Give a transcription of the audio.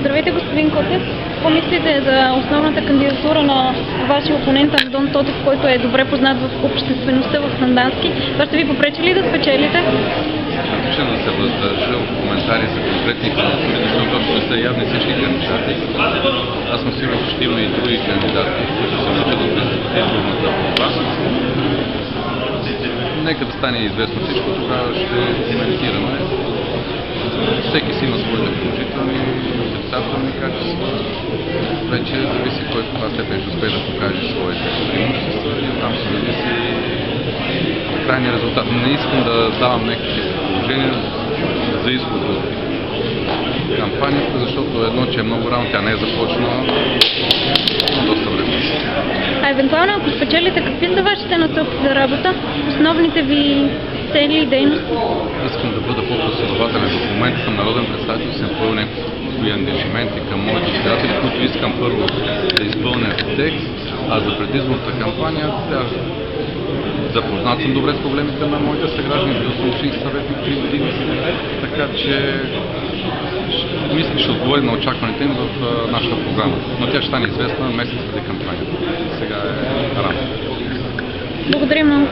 Здравейте, господин Котев. Какво мислите за основната кандидатура на вашия опонент Андон Тотев, който е добре познат в обществеността в Сандански? Това ще ви попречи ли да спечелите? Ще да се въздържа от коментари за конкретни кандидатури, защото не са явни всички кандидати. Аз съм сигурен, че ще има и други кандидати, които се мъчат от изборната борба. Нека да стане известно всичко, тогава ще коментираме. Всеки си има своите положителни и отрицателни качества. Вече зависи кой в каква степен ще успее да покаже своите преимущества и оттам ще зависи крайния резултат. Не искам да давам някакви предположения за изхода от кампанията, защото едно, че е много рано, тя не е започнала, доста време. А евентуално, ако спечелите, какви са вашите насоки за работа? Основните ви цели и дейности? Искам да бъда по-последователен. В момента съм народен представител, съм поел някакви ангажименти към моите избиратели, които искам първо да изпълня текст, а за предизборната кампания тя запознат съм добре с проблемите на моите съграждани, бил съм общински съветник 3 години, така че мисля, ще отговоря на очакваните им в нашата програма. Но тя ще стане известна месец преди кампанията. Сега е рано. Благодаря много.